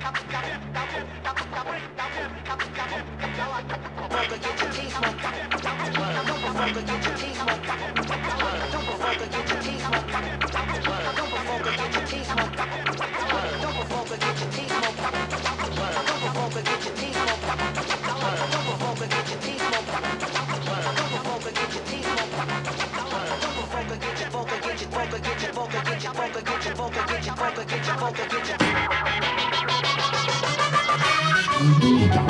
Walk without rhythm, you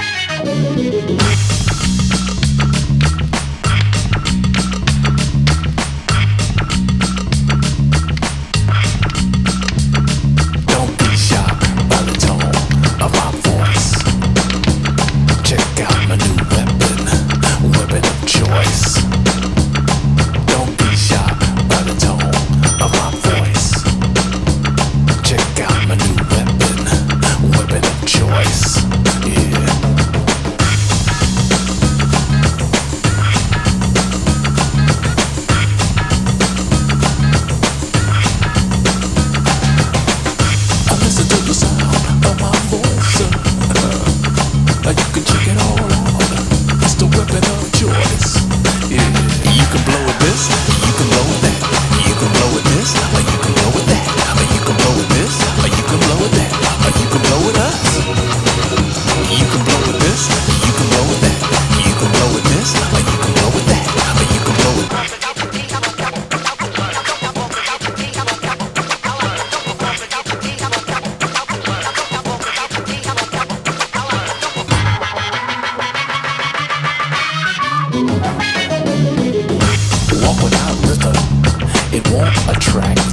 what attracts.